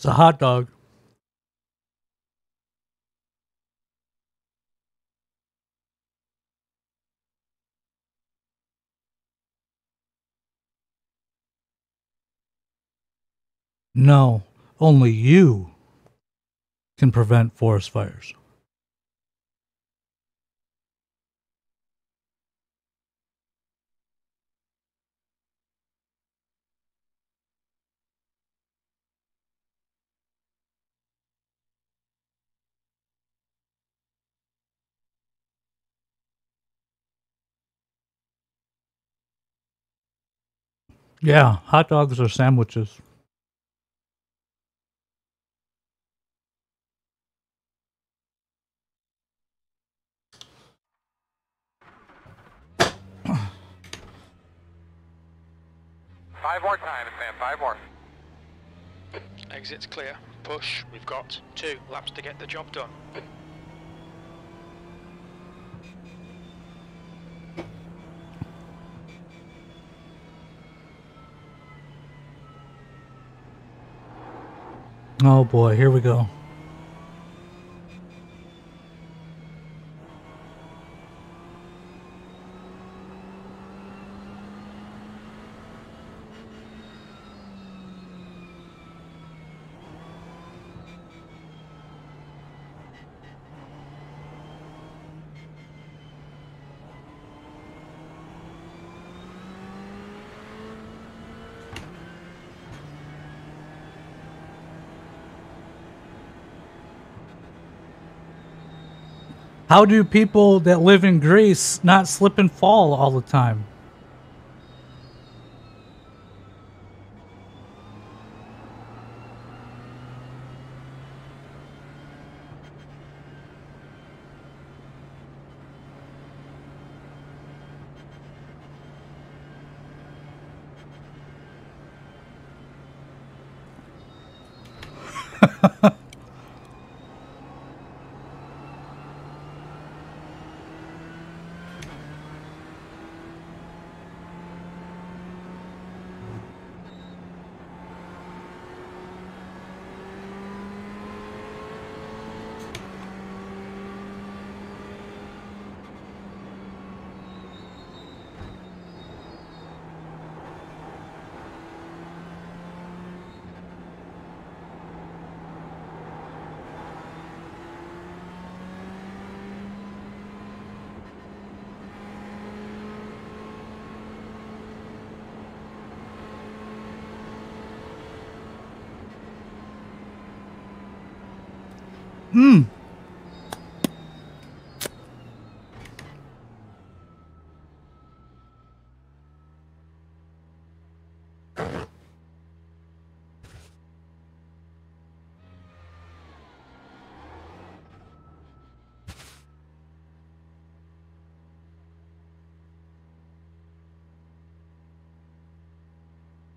It's a hot dog. No, only you can prevent forest fires. Yeah, hot dogs are sandwiches. Five more time, man. Five more. Exit's clear. Push. We've got two laps to get the job done. Oh boy, here we go. How do people that live in Greece not slip and fall all the time?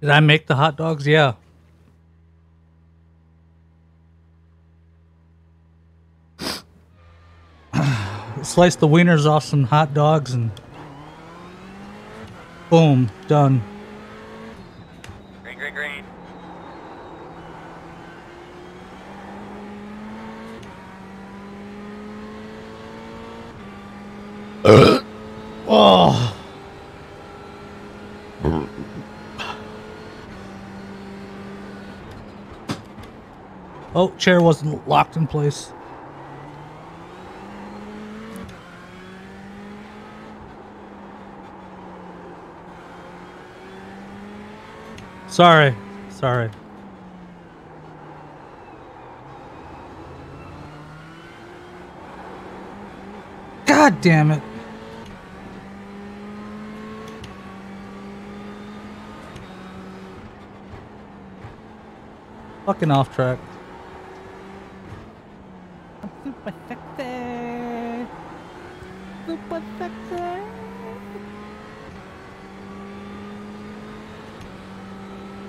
Did I make the hot dogs? Yeah. Slice the wieners off some hot dogs and boom, done. Green, green, green. Uh. Oh. Oh, chair wasn't locked in place. Sorry. Sorry. God damn it. Fucking off track.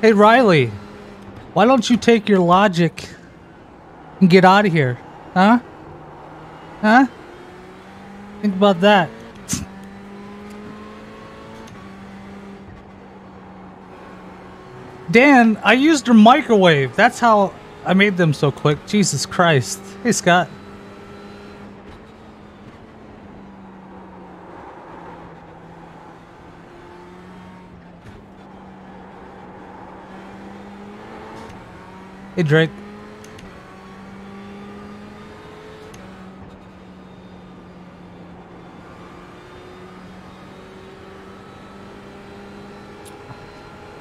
Hey Riley, why don't you take your logic and get out of here? Huh? Huh? Think about that. Dan, I used your microwave. That's how I made them so quick. Jesus Christ. Hey, Scott. Drake.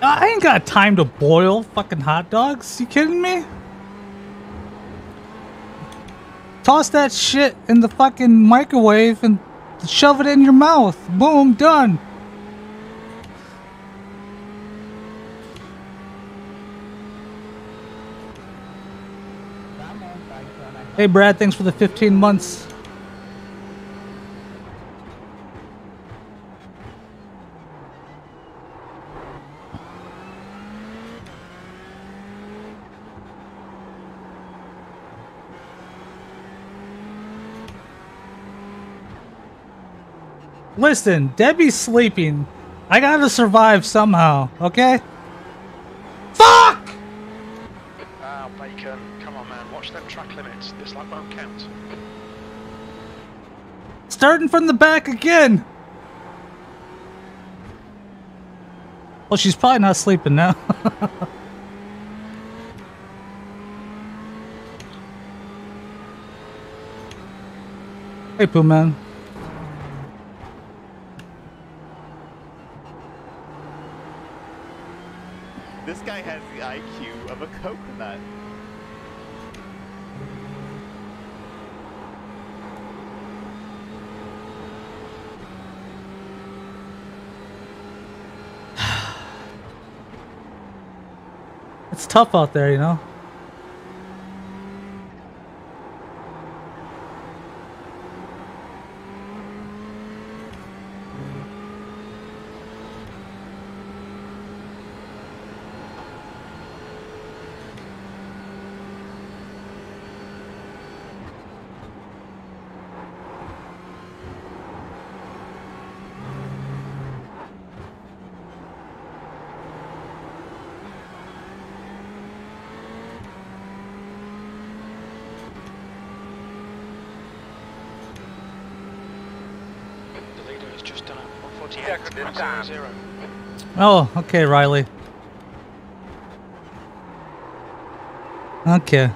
I ain't got time to boil fucking hot dogs. You kidding me? Toss that shit in the fucking microwave and shove it in your mouth. Boom, done. Hey Brad, thanks for the 15 months. Listen, Debbie's sleeping. I gotta survive somehow, okay? Fuck! Ah, Bacon. Come on, man. Watch them track limits. This lap won't count. Starting from the back again. Well, she's probably not sleeping now. hey, Pooh Man. This guy has the IQ of a coconut. It's tough out there, you know? The leader has just done a Check this time. 148.00. Oh, okay, Riley. Okay.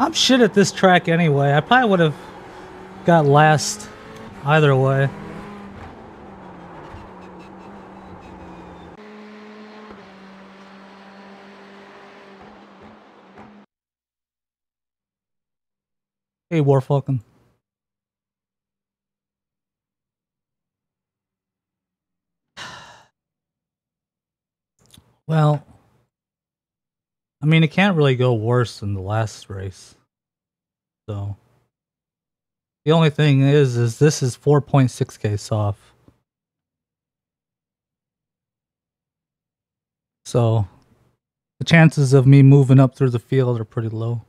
I'm shit at this track anyway. I probably would have got last either way. Hey, Warfalcon. Well, I mean, it can't really go worse than the last race. So, the only thing is, is this is 4.6k SoF. So, the chances of me moving up through the field are pretty low.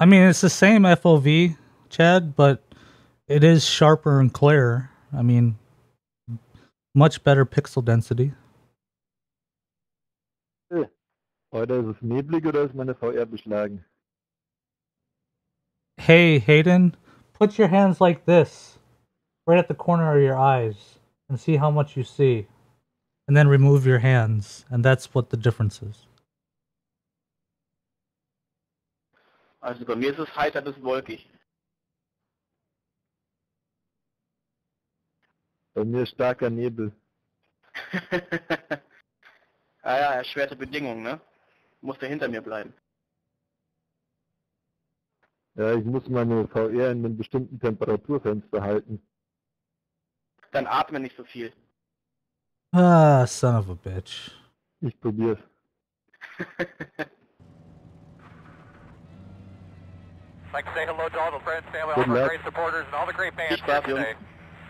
I mean, it's the same FOV, Chad, but it is sharper and clearer. I mean, much better pixel density. Heute ist es neblig oder ist meine VR beschlagen? Hey, Hayden, put your hands like this, right at the corner of your eyes, and see how much you see. And then remove your hands, and that's what the difference is. Also bei mir ist es heiter bis wolkig. Bei mir ist starker Nebel. ah ja, erschwerte Bedingungen, ne? Musste hinter mir bleiben. Ja, ich muss meine VR in einem bestimmten Temperaturfenster halten. Dann atme nicht so viel. Ah, son of a bitch. Ich probier's. Like to say hello to all the friends, family, all Good of our luck. great supporters, and all the great fans here out, Jung. today.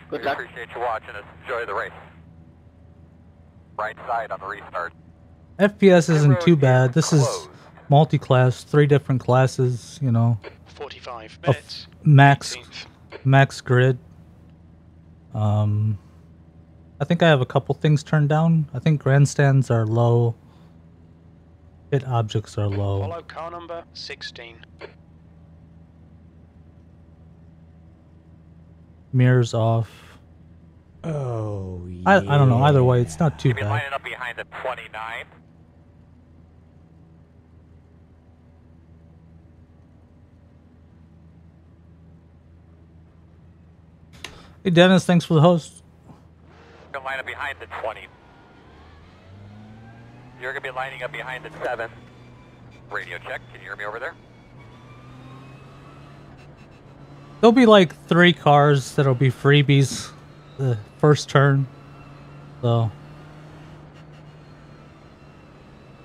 Good we luck. appreciate you watching us. Enjoy the race. Right side on the restart. FPS isn't too bad. This is multi-class, three different classes. You know, 45 minutes. max 18th. max grid. Um, I think I have a couple things turned down. I think grandstands are low. Hit objects are low. Follow car number 16. Mirrors off. Oh, yeah. I, I don't know. Either way, it's not too You'll be bad. lining up behind the 29. Hey Dennis, thanks for the host. You're gonna line up behind the 20. You're gonna be lining up behind the 7. Radio check. Can you hear me over there? There'll be like three cars that'll be freebies the first turn. So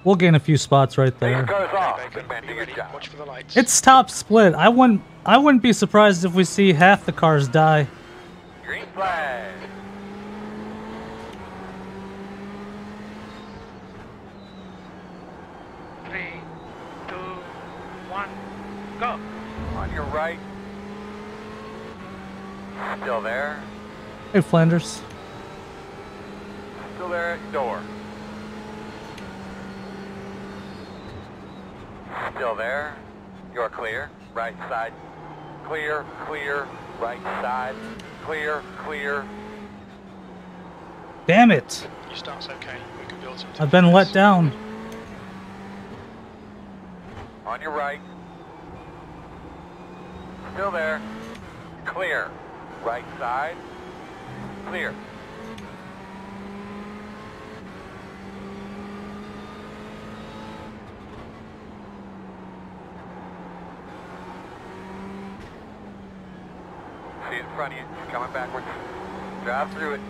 we'll gain a few spots right There there. goes off. Bacon, Good man, be do your ready. job. Watch for the lights. It's top split. I wouldn't I wouldn't be surprised if we see half the cars die. Green flag. Three, two, one, go. On your right. Still there. Hey Flanders. Still there at door. Still there. You're clear. Right side. Clear, clear. Right side. Clear, clear. Damn it. Your start's okay. We can build some. I've been let down. On your right. Still there. Clear. Right side. Clear. See it in front of you. It's coming backwards. Drive through it.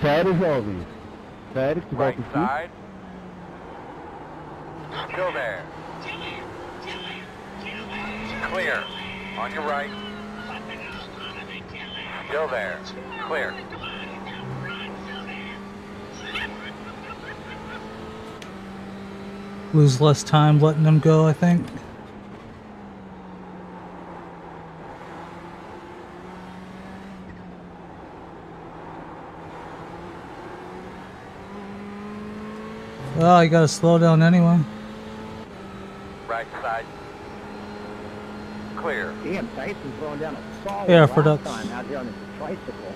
Sério, jovem? Sério que vai Right side. Still there. Clear. On your right. Still there. Clear. Lose less time letting them go, I think. Well, you gotta slow down anyway. Right side. Clear. Damn, Tyson's going down a solid Yeah, for that- time out here on his tricycle.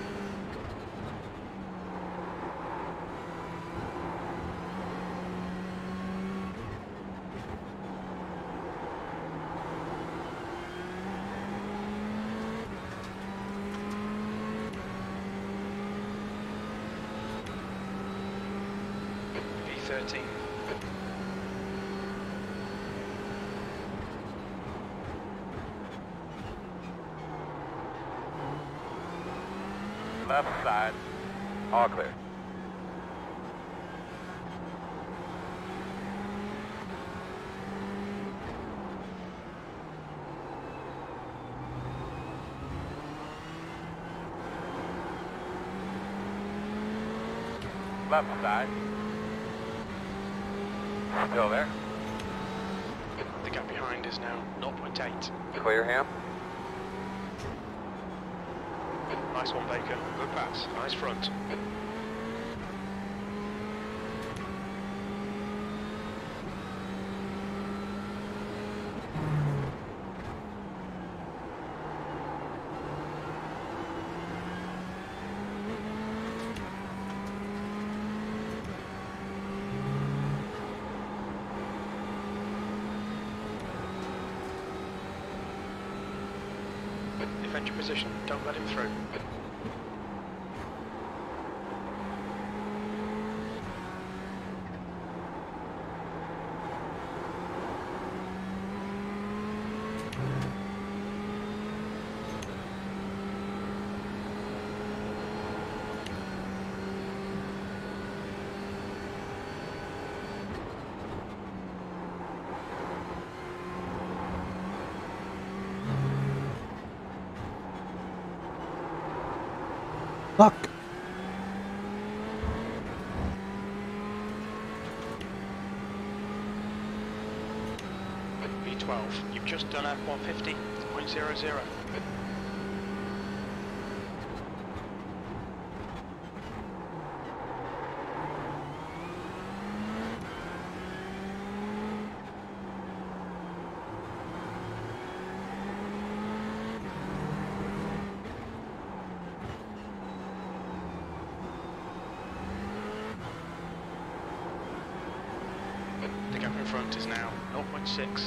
B13. Left side. All clear. Left side. Still there. The gap behind is now 0.8. Clear him. Nice one, Baker. Good pass. Nice front. Your position. Don't let him through. Just done a 150.00. The gap in front is now 0.6.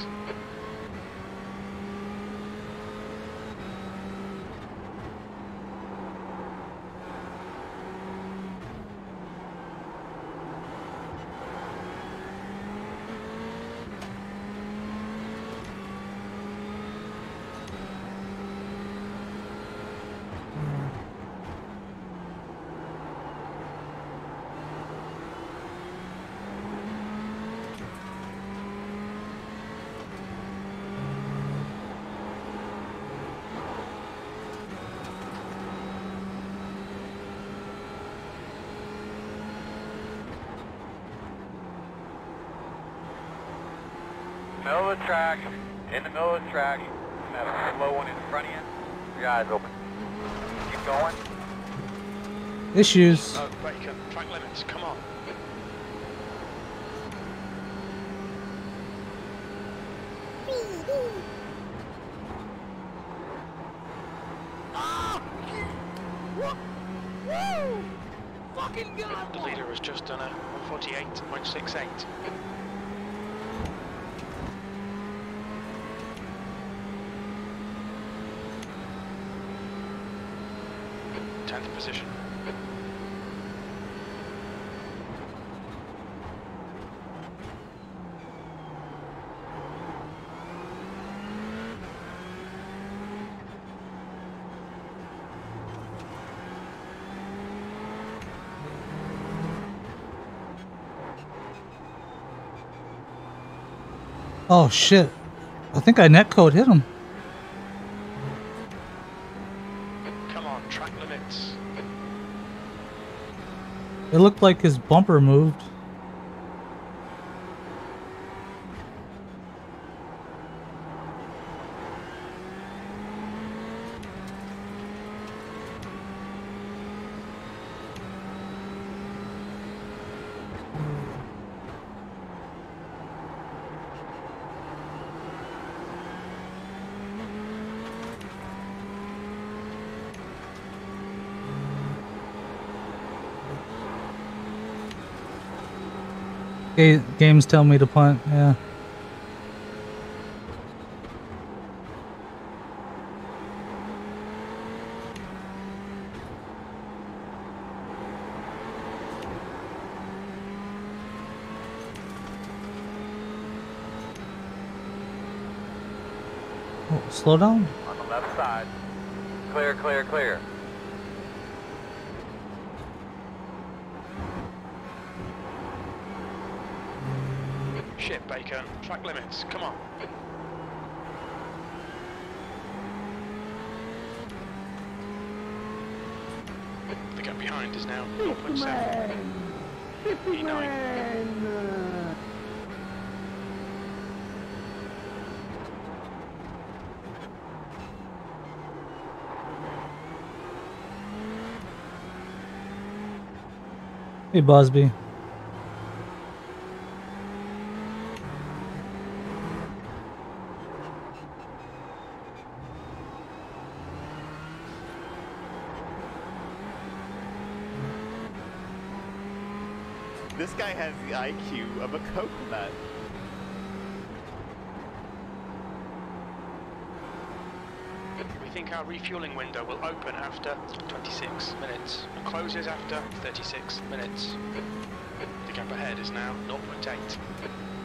Middle of the track, in the middle of the track. You have a slow one in front of you. Your eyes open. Keep going. Issues. Oh, Bacon, track limits, come on. Ah! Fucking god. The leader has just done a 148.68. Tenth position. Oh shit. I think I netcode hit him. Come on, track limits. It looked like his bumper moved. Games tell me to punt, yeah. Oh, slow down. On the left side. Clear, clear, clear. Shit, Bacon, track limits, come on. The gap behind is now 0.7. E9. Hey, Busby. This guy has the IQ of a coconut. We think our refueling window will open after 26 minutes and closes after 36 minutes. The gap ahead is now 0.8.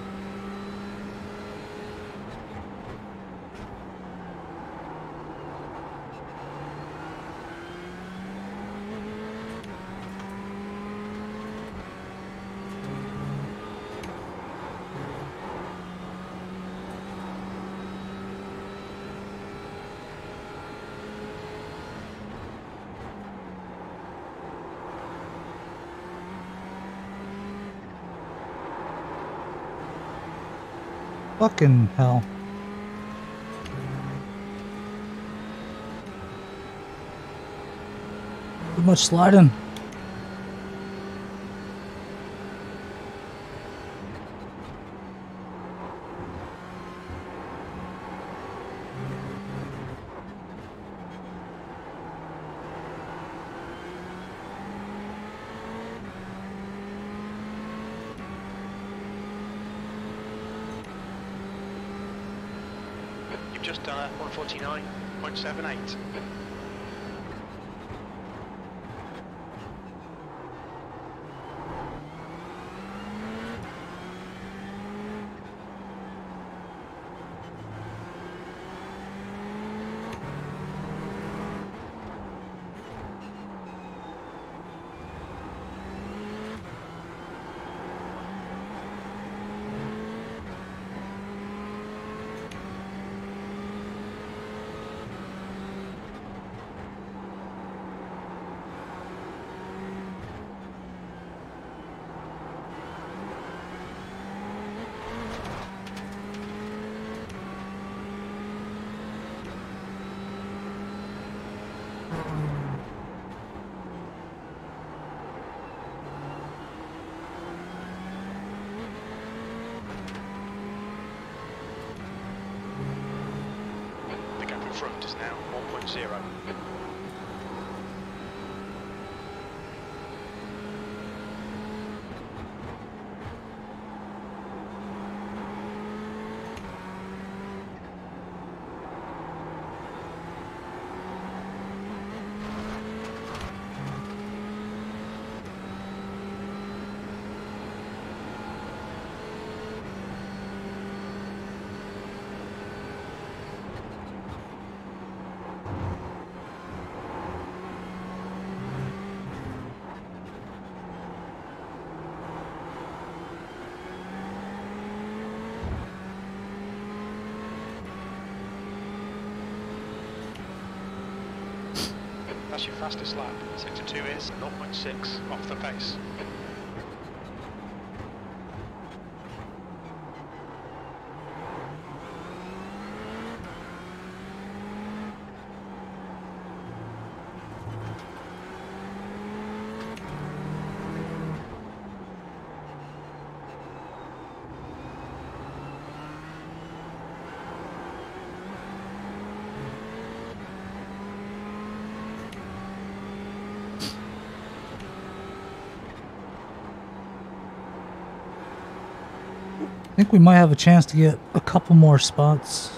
Fucking hell. Too much sliding. You've just uh, done a 149.78. The gap in front is now 1.0. That's your fastest lap. Sector 2 is 0.6 off the pace. I think we might have a chance to get a couple more spots.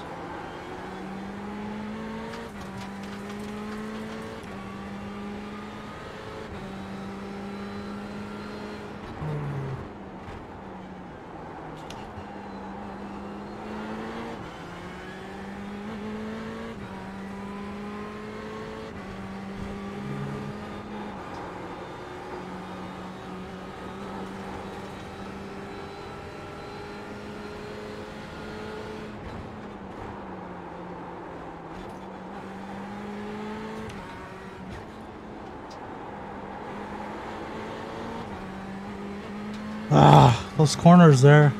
Ah, those corners there.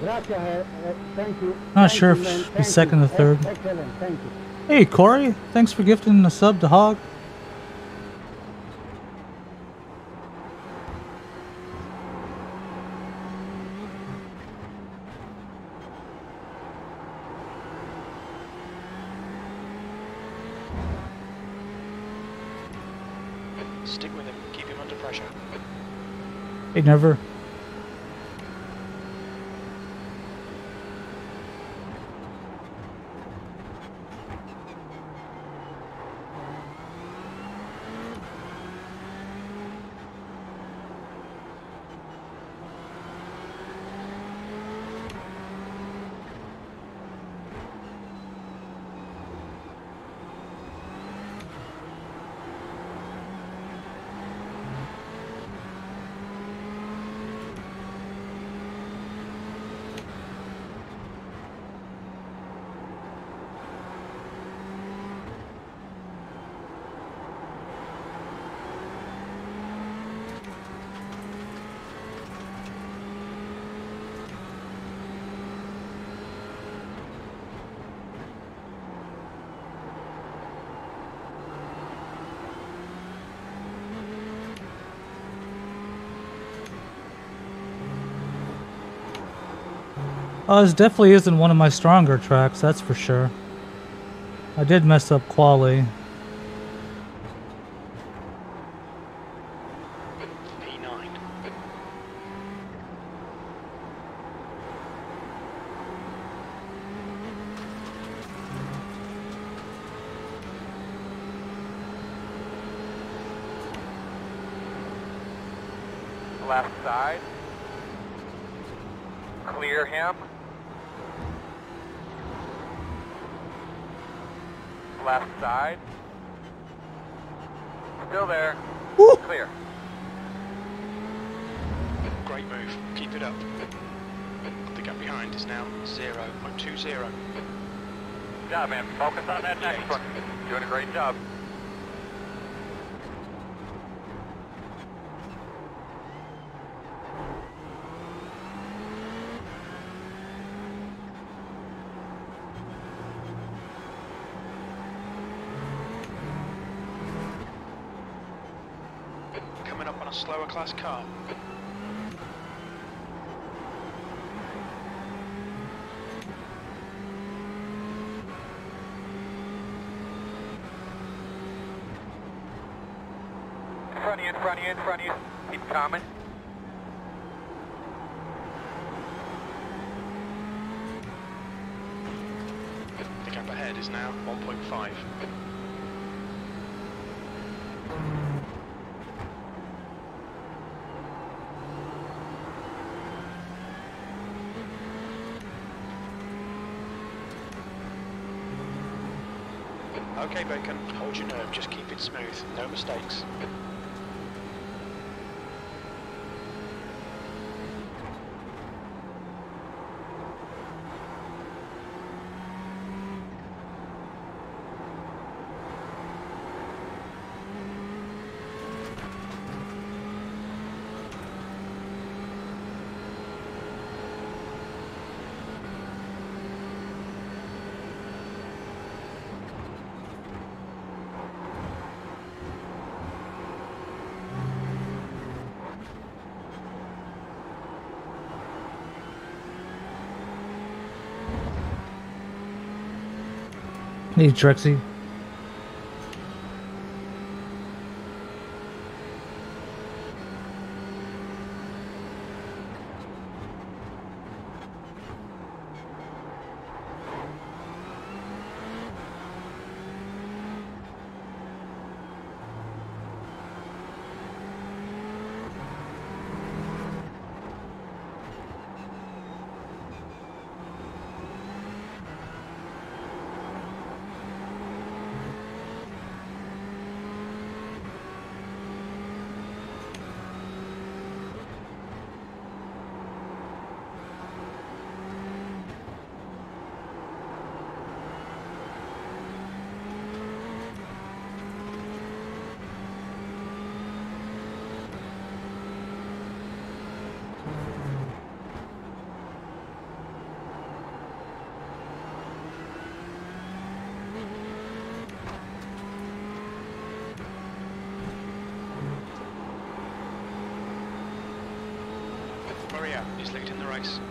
Gracias, thank you. Not Thank sure if man. she's Thank second you. or third. Excellent, thank you. Hey, Corey, thanks for gifting a sub to Hog. Stick with him. Keep him under pressure. Hey, never. Oh, this definitely isn't one of my stronger tracks, that's for sure. I did mess up quality. P9. Left side. Clear him. Left side. Still there. Clear. Great move. Keep it up. The gap behind is now 0.20. Good job, man. Focus on that next one. Doing a great job. Coming up on a slower class car. In front of you, in front of you, in front of you. The gap ahead is now 1.5. Okay, Bacon, hold your nerve, just keep it smooth, no mistakes. Hey, Trixie. Maria is leading the race.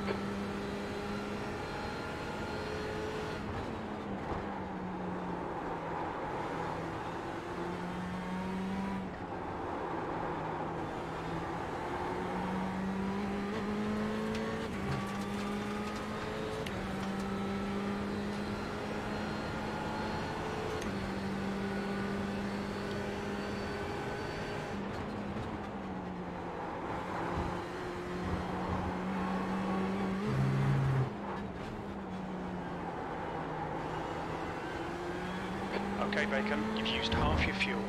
Okay, Bacon, you've used half your fuel.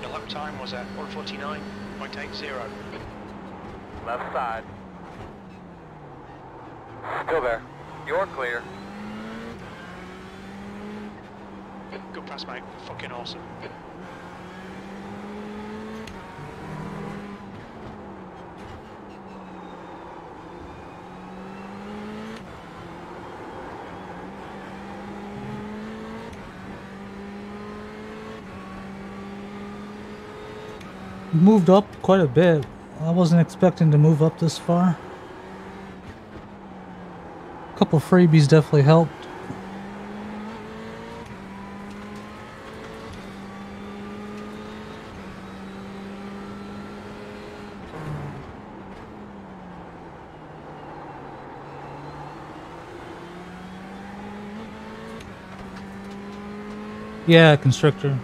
Your lap time was at 149.80. Left side. Still there. You're clear. Good pass, mate. Fucking awesome. Moved up quite a bit. I wasn't expecting to move up this far. A couple freebies definitely helped. Yeah, constructor.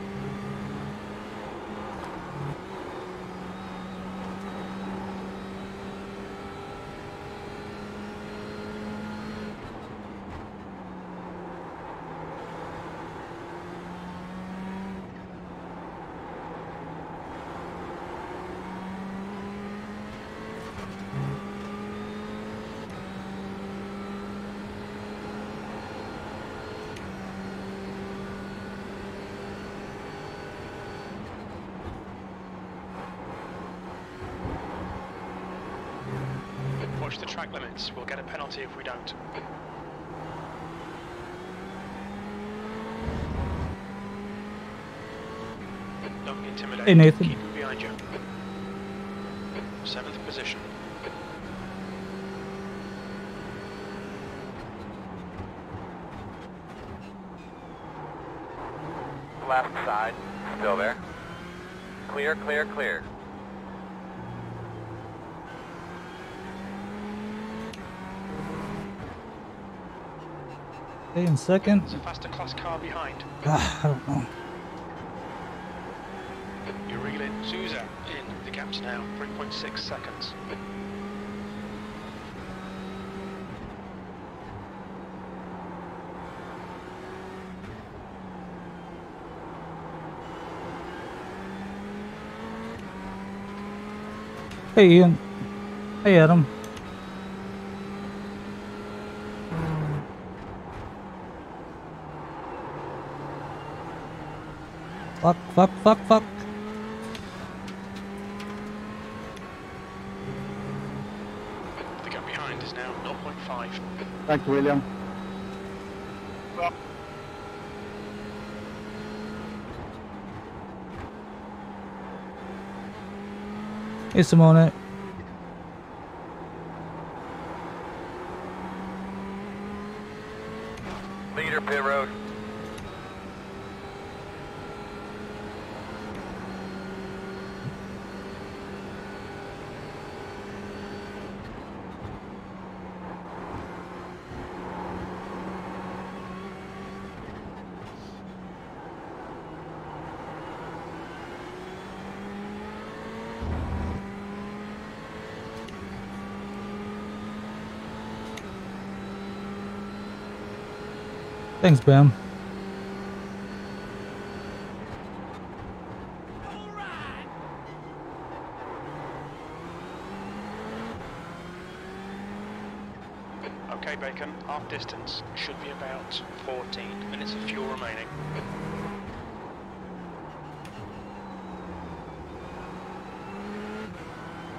Watch the track limits. We'll get a penalty if we don't. Don't be intimidated. Hey, Nathan. Keep it behind you. Seventh position. Left side, still there. Clear, clear, clear. Stay in second. There's a faster class car behind. Ah, I don't know. You're reeling Souza in the gaps now. 3.6 seconds. Hey, Ian. Hey, Adam. Fuck, fuck, fuck, fuck. The gap behind is now 0.5. Thanks, William. Hey, Simone. Thanks, Bam. Okay, Bacon, half distance. Should be about 14 minutes of fuel remaining.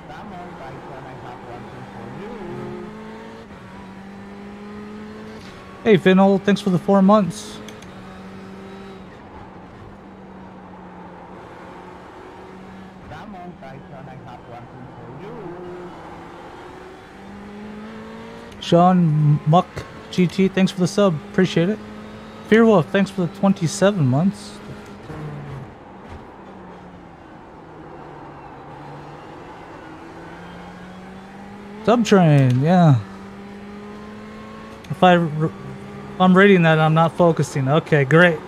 Come on, Tyson, I have one thing for you. Hey, Finnel. Thanks for the four months. Sean Muck GT, thanks for the sub. Appreciate it. Fearwolf, thanks for the 27 months. Subtrain, yeah. If I, I'm reading that, I'm not focusing. Okay, great.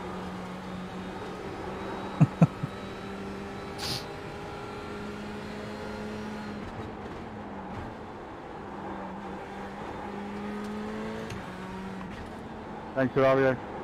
Thanks, Javier.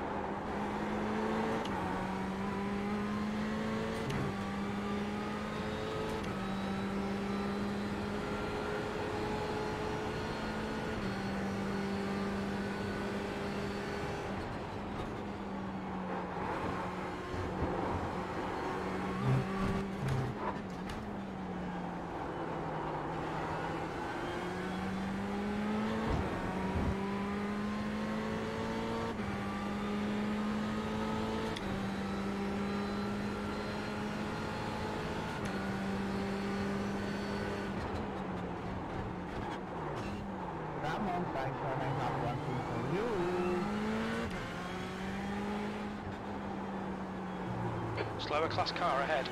Slower class car ahead.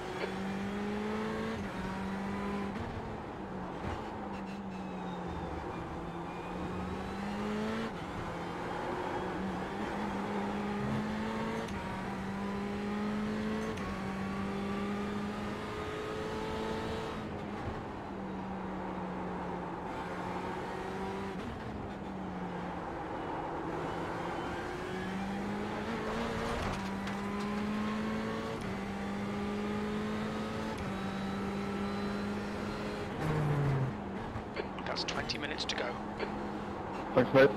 That's 20 minutes to go. Thanks, mate.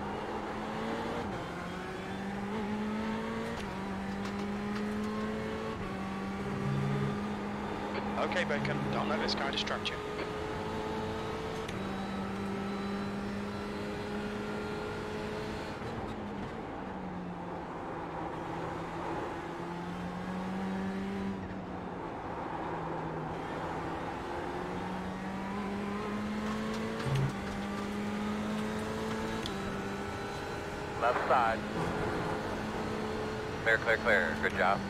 Okay, Bacon, don't let this guy distract you. Left side. Clear, clear, clear. Good job.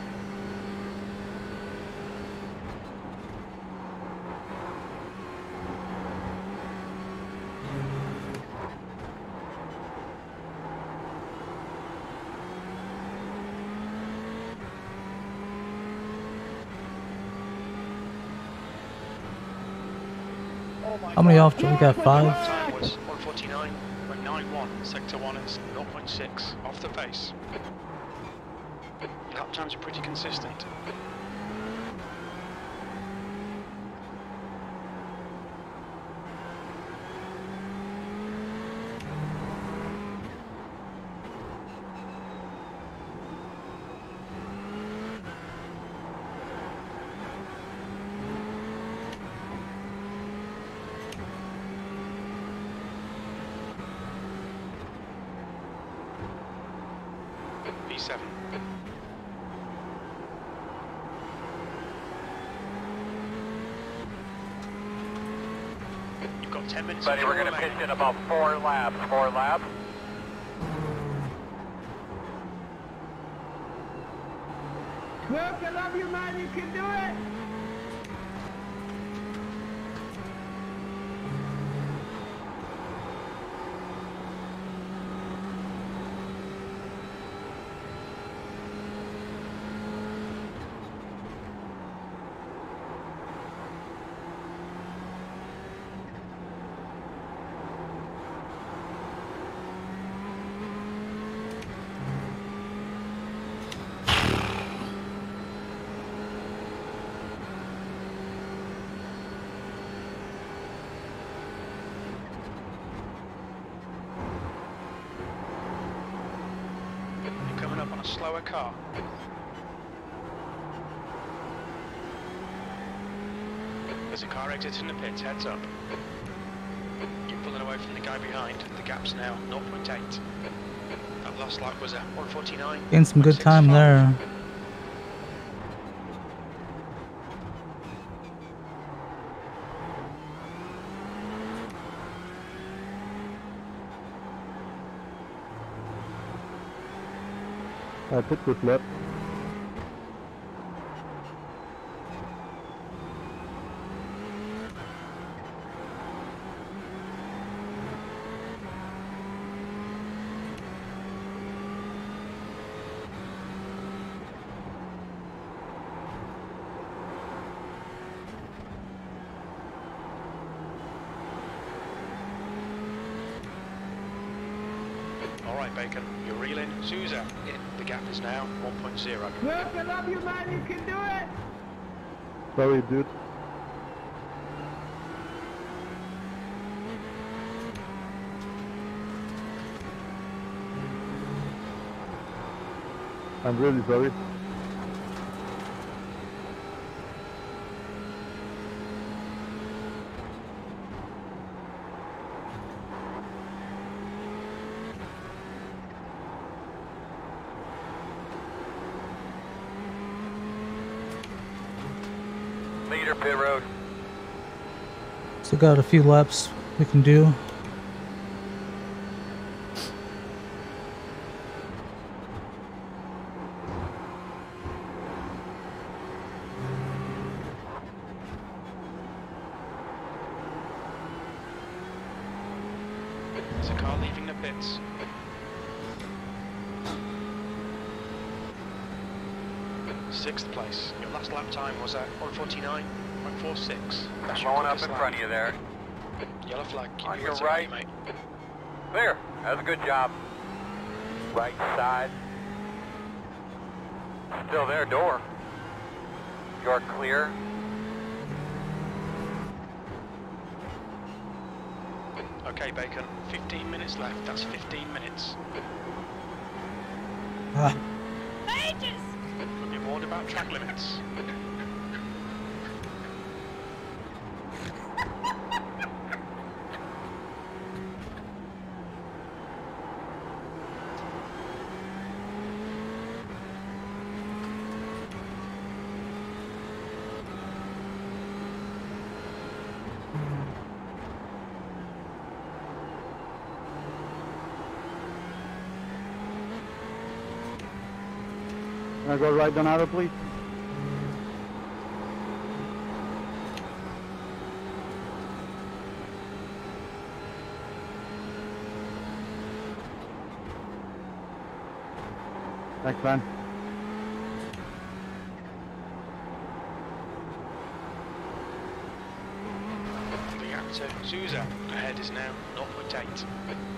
How many off do we got? Five? Time was 149, but 9-1. Sector 1 is 0.6 off the pace. Lap times are pretty consistent. B7. You've got 10 minutes Buddy, we're gonna pitch in about four laps. Four laps. I love you, man. You can do it. You're coming a car. There's a car exiting the pits, heads up. You're pulling away from the guy behind. The gap's now 0.8. That last lap was a 149. Getting some good time there. I took this lap. All right, Bacon, you're reeling. Souza, in. The gap is now 1.0. Look, I love you, man. You can do it. Sorry, dude. I'm really sorry. Leader pit road. Still got a few laps we can do. There's a car leaving the pits. Sixth place. Your last lap time was at 149.46. That's your Blowing up quickest in lap. front of you there. Yellow flag. Keep On your your wits about you, right. mate. Clear. That's a good job. Right side. Still there, door. You're clear. Okay, Bacon. 15 minutes left. That's 15 minutes. Ah, We'll be warned about track limits. I go right Donato, please? Thanks, man. The gap to Zuza ahead is now 0.8.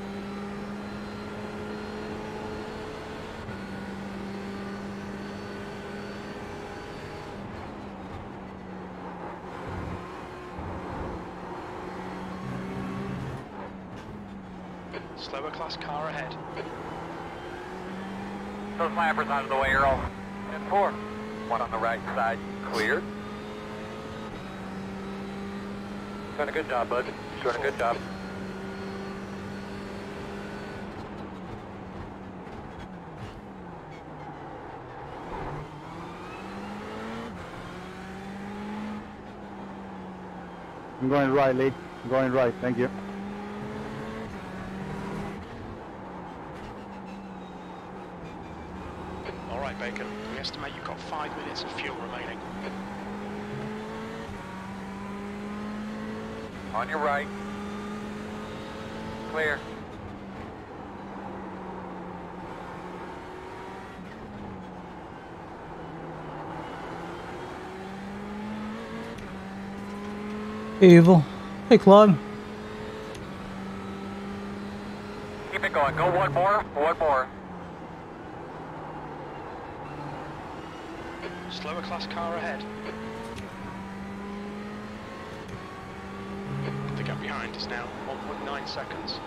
Slower class car ahead. Those lampers out of the way, Earl. And four. One on the right side, clear. Doing a good job, bud. Doing a good job. I'm going right, Lee. I'm going right. Thank you. All right, Bacon. We estimate you've got five minutes of fuel remaining. On your right. Clear. evil. Hey, Claude. Keep it going. Go one more. One more. Slower class car ahead. The gap behind is now 1.9 seconds.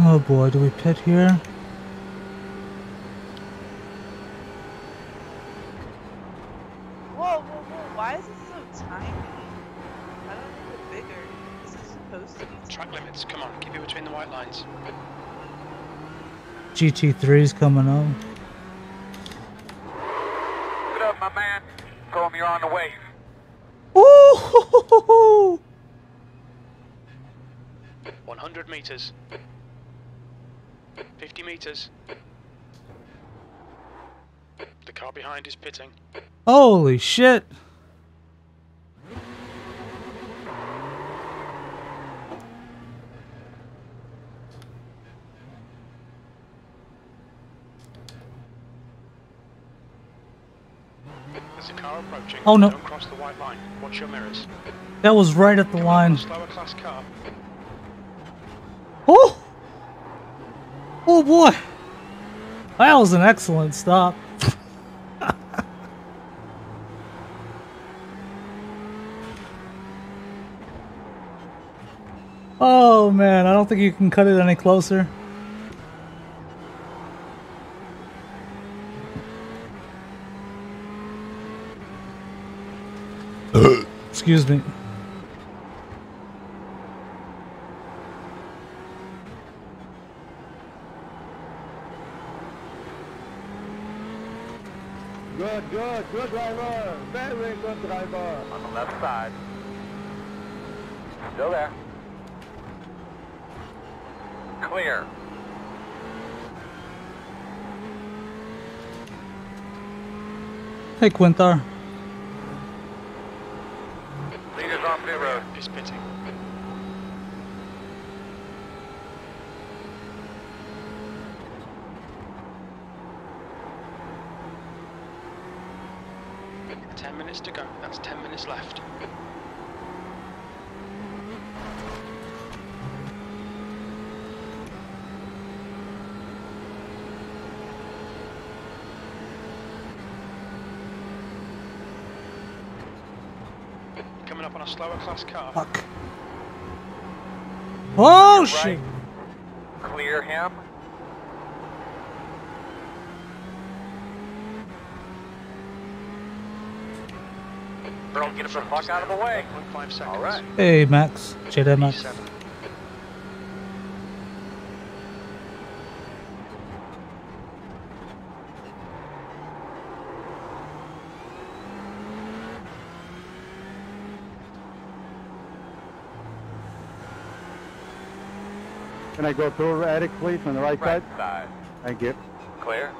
Oh boy, do we pit here? Whoa, whoa, whoa, why is it so tiny? Why don't I make it bigger? Is supposed to be Track limits, come on, keep it between the white lines. GT3's coming up. Good up, my man. Tell 'em you're on the wave. Ooh! 100 meters. 50 meters. The car behind is pitting. Holy shit! There's a car approaching. Oh, no. Don't cross the white line. Watch your mirrors. That was right at the Come line. Slower class car. Oh! Oh boy! That was an excellent stop. oh man, I don't think you can cut it any closer. Excuse me. Good, good, good driver. Very good driver. On the left side. Still there. Clear. Hey, Quintar. Leaders on pit road. Is pitting. Ten minutes to go. That's ten minutes left. Slower class car. Fuck. Oh, Right. shit. Clear him. Earl, get him the fuck out of the way. 1.5 seconds. All right. Hey, Max. Jedi Max. I go through Eric, please, on the right, Right side? side. Thank you. Clear.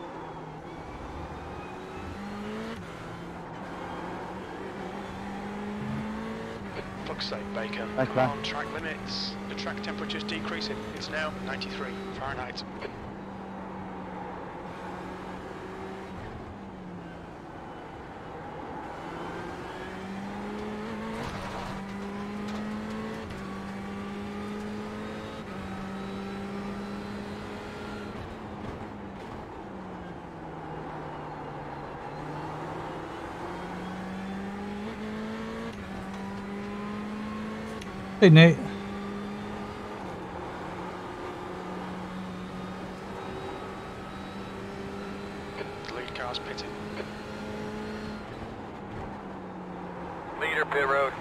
Fuck's sake, Bacon. Thanks, Come man. on, track limits. The track temperature's decreasing. It's now 93 Fahrenheit. Hey, Nate. The lead car's pitting. Leader pit road.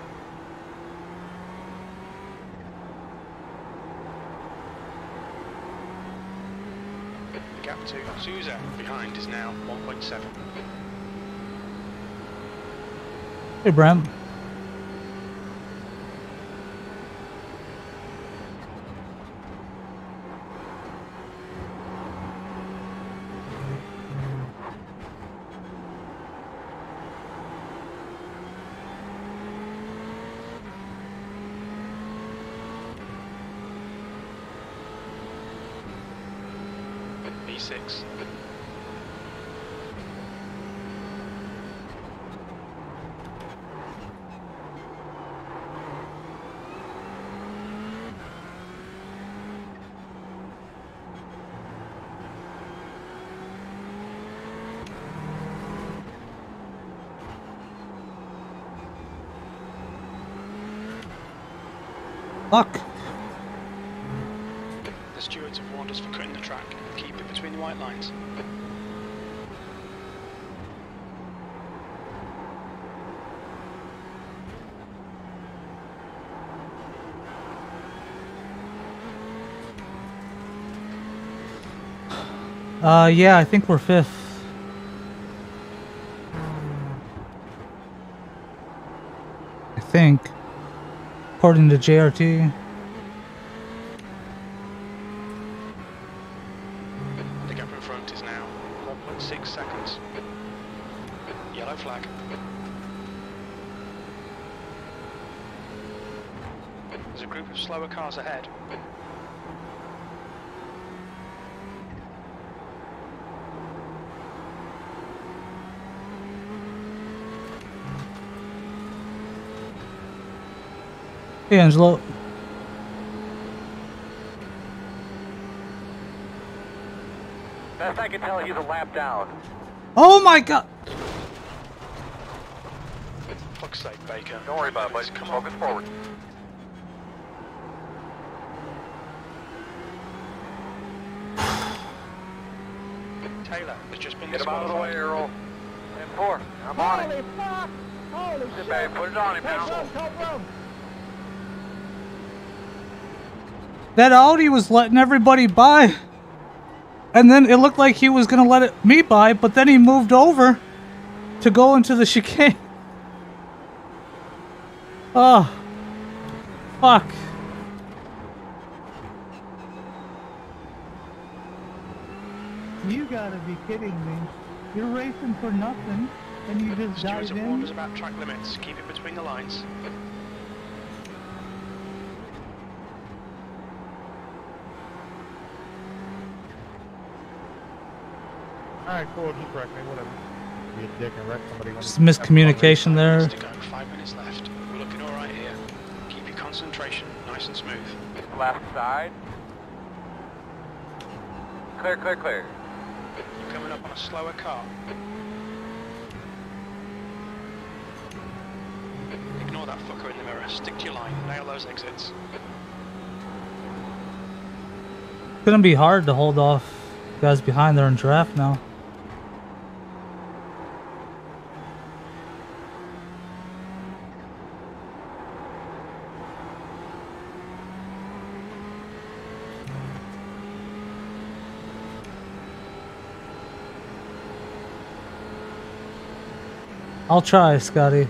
The gap to Souza behind is now 1.7. Hey, Bram. B6. Fuck. The stewards have warned us for cutting the track. Keep it between the white lines. Uh, yeah, I think we're fifth. I think. According to JRT. The gap in front is now 1.6 seconds. Yellow flag. There's a group of slower cars ahead. Hey, Angelo. Best I can tell, he's a lap down. Oh my god! Fuck's sake, Baker. Don't worry about it, buddy. Come Focus on. forward. Taylor has just been Get him out of the way, disqualified. Earl. 10-4. I'm on it. Holy fuck! Holy Sit shit! back, put it on him Top now. That Audi was letting everybody by. And then it looked like he was gonna let it, me by, but then he moved over. to go into the chicane. Oh. Fuck. You gotta be kidding me. You're racing for nothing, and you just dive Stewards have warned in. about track limits. Keep it between the lines. Alright, cool, just wreck me, whatever. Be a dick and wreck somebody Just you- miscommunication there. Minutes to go. Five minutes left. We're looking all right here. Keep your concentration nice and smooth. Left side. Clear, clear, clear. You're coming up on a slower car. Ignore that fucker in the mirror. Stick to your line. Nail those exits. It's gonna be hard to hold off guys behind there in draft now. I'll try, Scotty.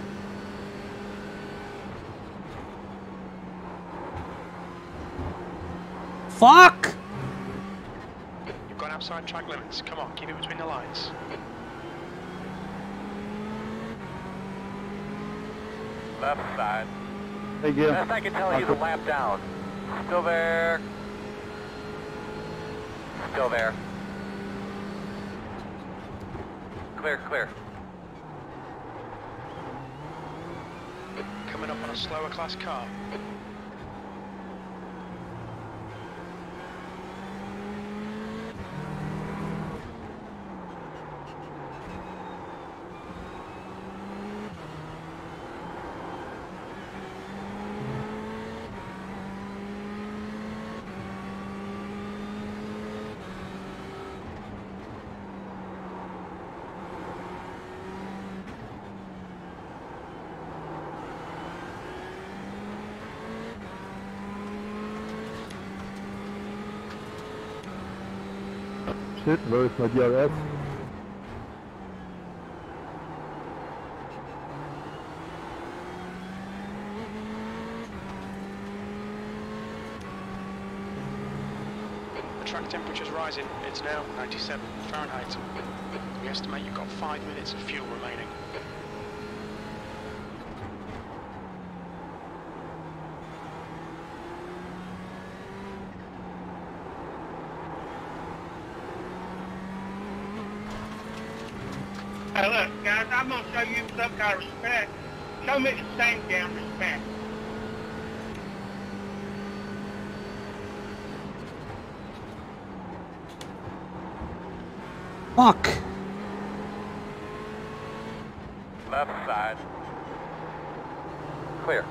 Fuck! You've gone outside track limits. Come on, keep it between the lines. Left side. Hey, Gil. Best I can tell he's a lap down. Still there. Still there. Clear, clear. Coming up on a slower class car. Shit, where is my DRS? The track temperature's rising. It's now 97 Fahrenheit. We estimate you've got five minutes of fuel remaining. Hey, look, guys, I'm gonna show you some kind of respect. Show me the same damn respect. Fuck! Left side. Clear.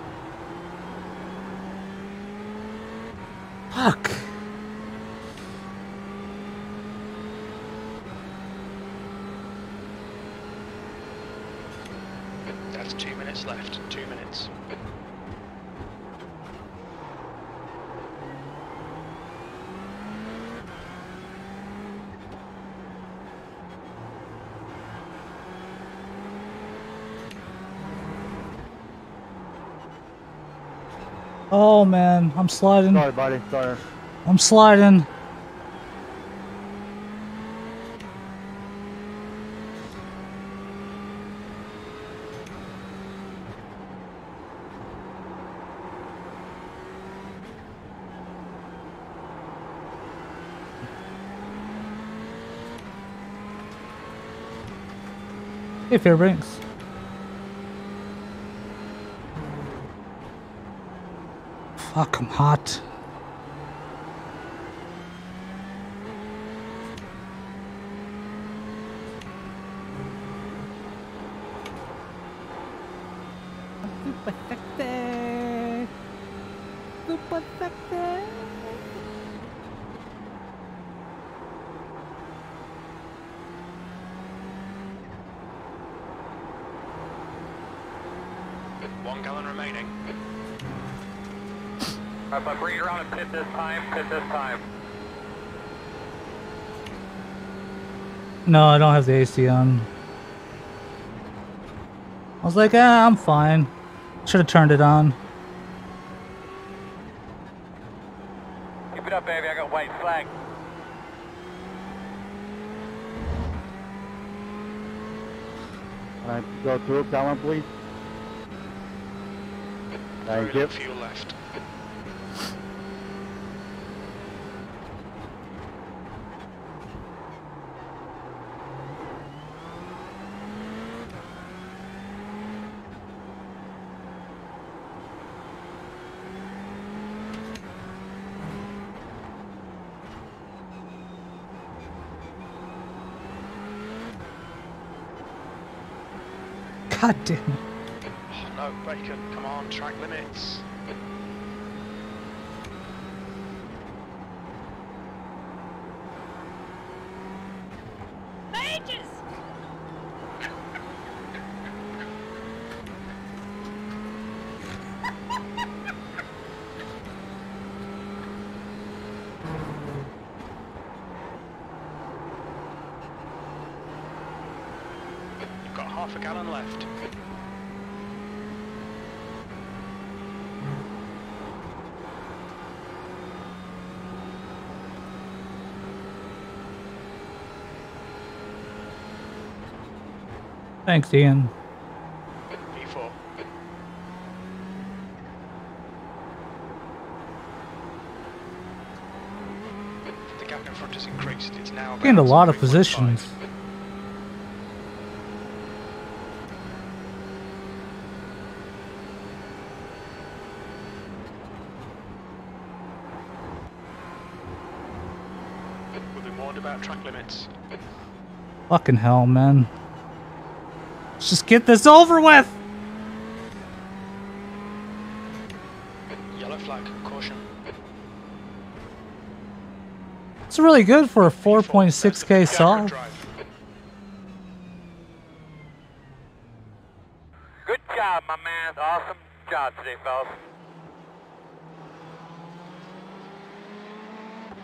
Fuck! That's two minutes left. Two minutes. Oh man, I'm sliding. Sorry, buddy, sorry. I'm sliding. Hey, Fairbanks. Fuck, I'm hot. Alright, bring it around and pit this time, pit this time. No, I don't have the AC on. I was like, ah, I'm fine. Should have turned it on. Keep it up, baby. I got white flag. Alright, go through, Calvin, please. Thank you. little fuel left. God damn it. Oh, no, Bacon, come on, track limits. You've got half a gallon left. Thanks, Ian. V4. The gap in front has increased. It's now Gained a lot of positions. We've warned about track limits. Fucking hell, man. Let's just get this over with. Yellow flag, caution. It's really good for a V4, 4.6k Gagger saw. Good job, my man. Awesome job today, fellas.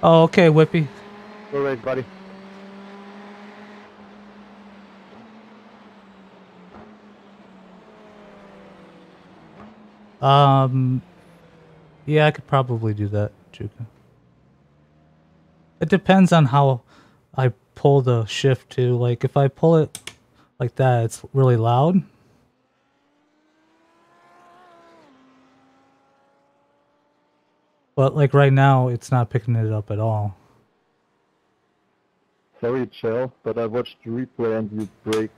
Oh, okay, Whippy. Go race, buddy. Um, yeah, I could probably do that, Juka. It depends on how I pull the shift too. Like if I pull it like that, it's really loud. But like right now, it's not picking it up at all. Sorry, chill, but I watched the replay and you break.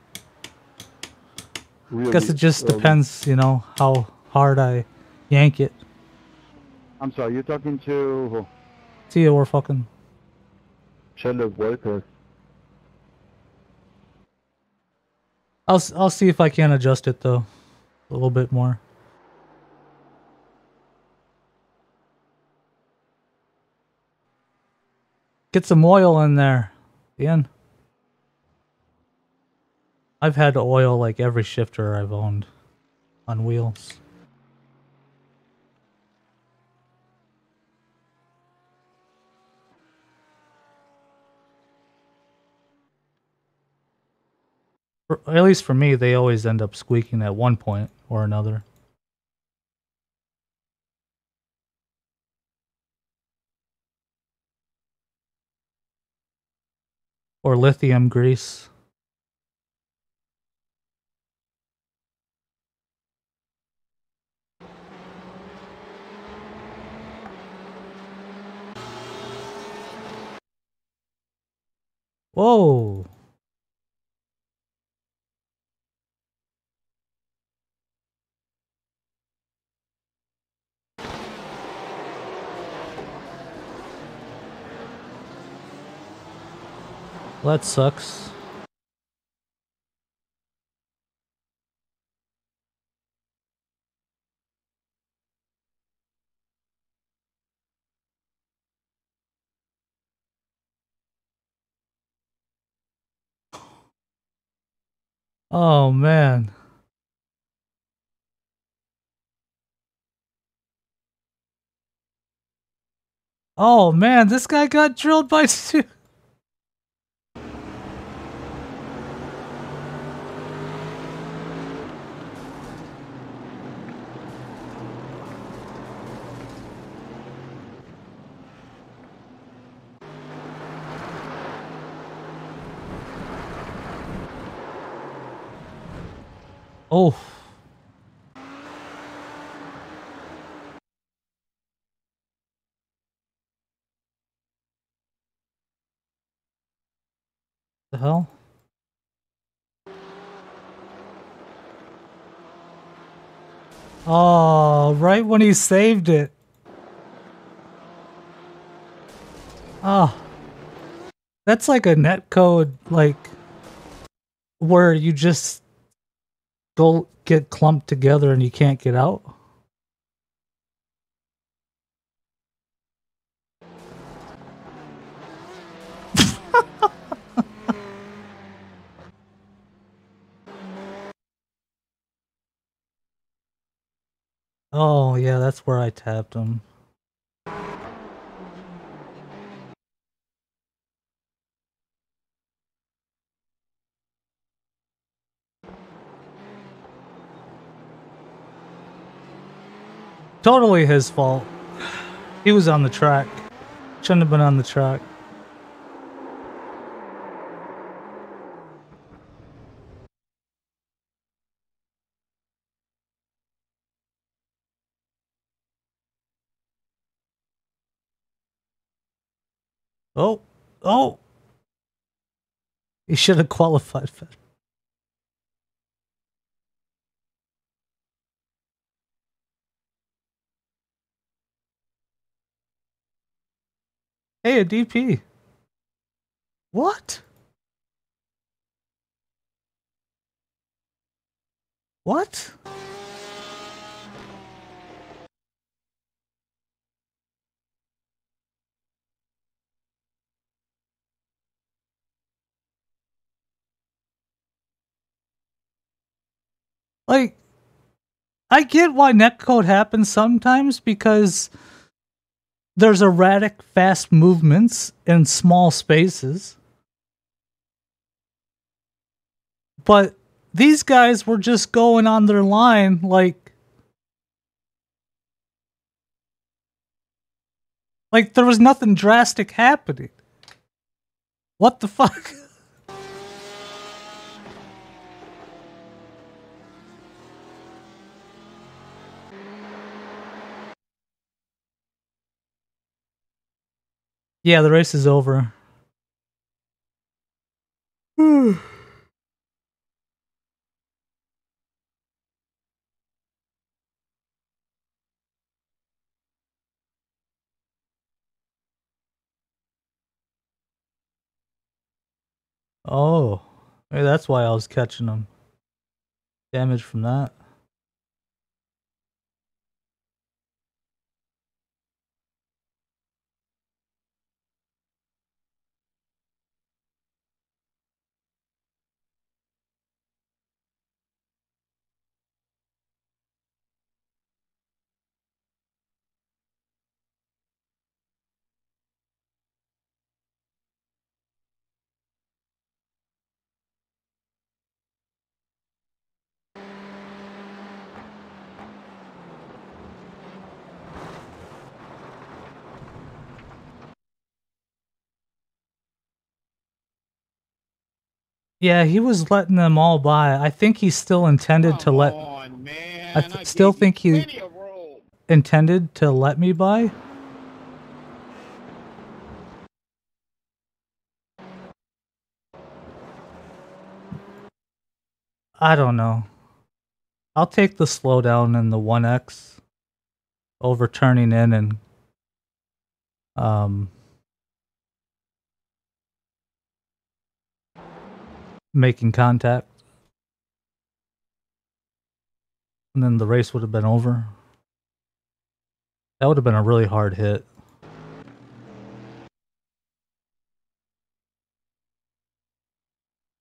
Really Guess it just early. depends, you know, how hard I yank it. I'm sorry, you're talking to who? See you, or fucking. Cello Walker. I'll I'll see if I can adjust it though, a little bit more. Get some oil in there, Ian. I've had to oil like every shifter I've owned on wheels. For, at least for me, they always end up squeaking at one point or another. Or lithium grease. Whoa. Well, that sucks. Oh man. Oh man, this guy got drilled by two. Oh. The hell? Oh, right when he saved it. Oh. That's like a netcode, like, where you just go get clumped together and you can't get out. oh, yeah, that's where I tapped him. Totally his fault. He was on the track. Shouldn't have been on the track. Oh, oh. He should have qualified for Hey, a DP. What? What? Like, I get why netcode happens sometimes because there's erratic, fast movements in small spaces. But these guys were just going on their line like like there was nothing drastic happening. What the fuck? Yeah, the race is over. oh, maybe that's why I was catching them. Damage from that. Yeah, he was letting them all by. I think he still intended to let. I th- still think he intended to let me by. I don't know. I'll take the slowdown in the 1x over turning in and um making contact. And then the race would have been over. That would have been a really hard hit.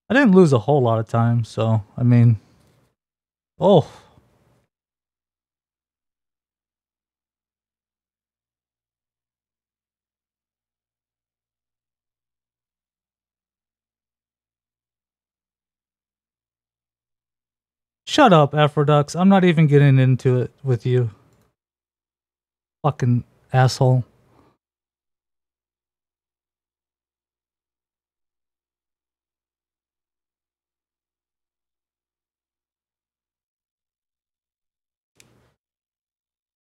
I didn't lose a whole lot of time, so, I mean... Oh! Shut up, Aphrodux. I'm not even getting into it with you. Fucking asshole.